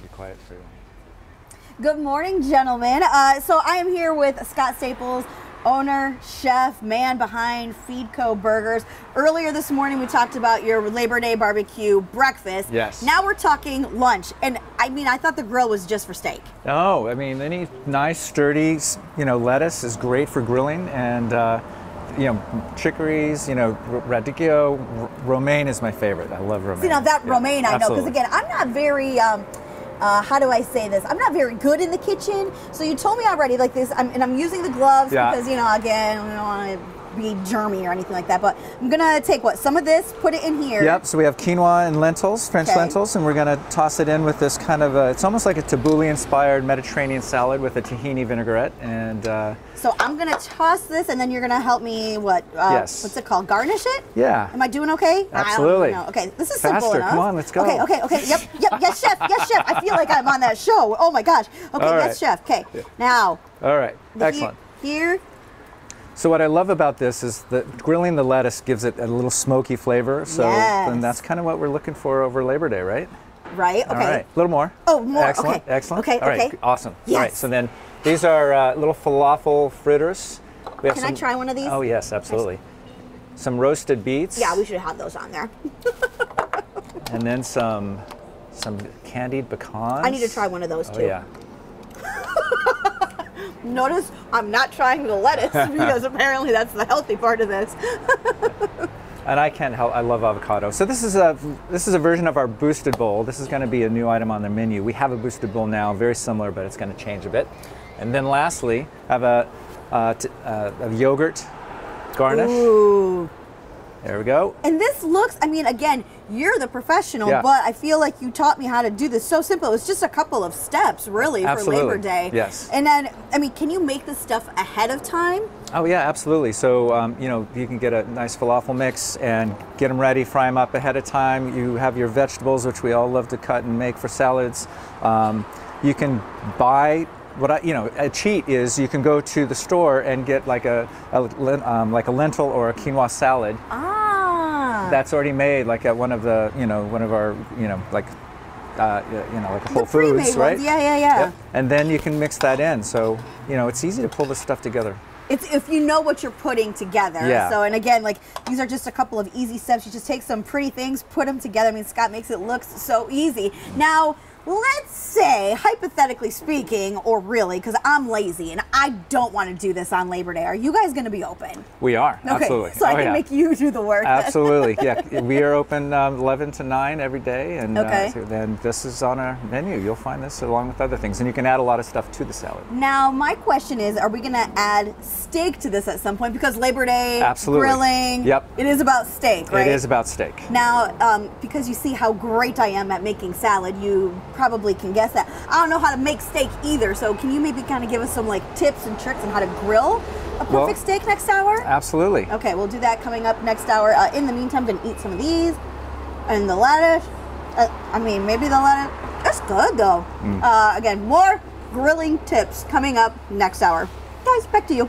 Be quiet for Good morning, gentlemen. Uh, so I am here with Scott Staples, owner, chef, man behind Feedco Burgers. Earlier this morning, we talked about your Labor Day barbecue breakfast. Yes. Now we're talking lunch, and I mean, I thought the grill was just for steak. No, I mean any nice, sturdy, you know, lettuce is great for grilling, and uh, you know, chicories, you know, radicchio, r- romaine is my favorite. I love romaine. See, now that Yeah, romaine, I know, because again, I'm not very. Um, uh, how do I say this? I'm not very good in the kitchen. So you told me already, like this, I'm, and I'm using the gloves Yeah. because you know, again, I don't want to be germy or anything like that. But I'm gonna take what some of this, put it in here. Yep. So we have quinoa and lentils, French Okay. lentils, and we're going to toss it in with this kind of a. It's almost like a tabbouleh-inspired Mediterranean salad with a tahini vinaigrette, and uh, So I'm gonna toss this, and then you're gonna help me. What? Uh, Yes. What's it called? Garnish it. yeah. Am I doing okay? I don't Absolutely. know. Okay, this is simple Faster, enough. come on, let's go. Okay, okay, okay. Yep, yep. Yes, chef. Yes, chef. I feel like I'm on that show. Oh my gosh. Okay, All yes, chef. Okay. Now. All right. Excellent. Here. So what I love about this is that grilling the lettuce gives it a little smoky flavor. So Yes. and that's kind of what we're looking for over Labor Day, right? Right. Okay. All right. A little more. Oh, more, Excellent. okay. Excellent. Okay, All right. okay. Awesome. All right. So then these are uh, little falafel fritters. We have Can I try one of these? Oh yes, absolutely. Some roasted beets. Yeah, we should have those on there. And then some some candied pecans. I need to try one of those Oh too. yeah. Notice I'm not trying the lettuce because apparently that's the healthy part of this. And I can't help. I love avocado. So this is a this is a version of our boosted bowl. This is going to be a new item on the menu. We have a boosted bowl now, very similar, but it's going to change a bit. And then lastly, I have a, uh, t- uh, a yogurt garnish. Ooh. There we go. And this looks, I mean, again, you're the professional, Yeah. but I feel like you taught me how to do this so simple. It's just a couple of steps, really, Absolutely. for Labor Day. Yes. And then, I mean, can you make this stuff ahead of time? Oh yeah, absolutely. So um, you know you can get a nice falafel mix and get them ready, fry them up ahead of time. You have your vegetables, which we all love to cut and make for salads. Um, you can buy what I, you know a cheat is you can go to the store and get like a, a um, like a lentil or a quinoa salad Ah. That's already made like at one of the you know one of our you know like uh, you know like a Whole Foods, right? ones. Yeah, yeah, yeah. Yep. And then you can mix that in. So you know it's easy to pull this stuff together. It's if you know what you're putting together. Yeah. So, and again, like these are just a couple of easy steps. You just take some pretty things, put them together. I mean, Scott makes it look so easy. Now, let's say, hypothetically speaking, or really, because I'm lazy and I don't want to do this on Labor Day. Are you guys going to be open? We are Okay. absolutely. So I Oh, can yeah. make you do the work. Absolutely, yeah. We are open um, 11 to 9 every day, and Okay. uh, so then this is on our menu. You'll find this along with other things, and you can add a lot of stuff to the salad. Now, my question is, are we going to add steak to this at some point? Because Labor Day, Absolutely. grilling, Yep. it is about steak, right? It is about steak. Now, um, because you see how great I am at making salad, you probably can guess that. I don't know how to make steak either, so can you maybe kind of give us some like tips and tricks on how to grill a perfect Well- steak next hour? Absolutely. Okay, we'll do that coming up next hour. Uh, in the meantime, I'm gonna eat some of these and the lettuce. Uh, I mean, maybe the lettuce. That's good though. Mm. Uh, again, more grilling tips coming up next hour. Guys, back to you.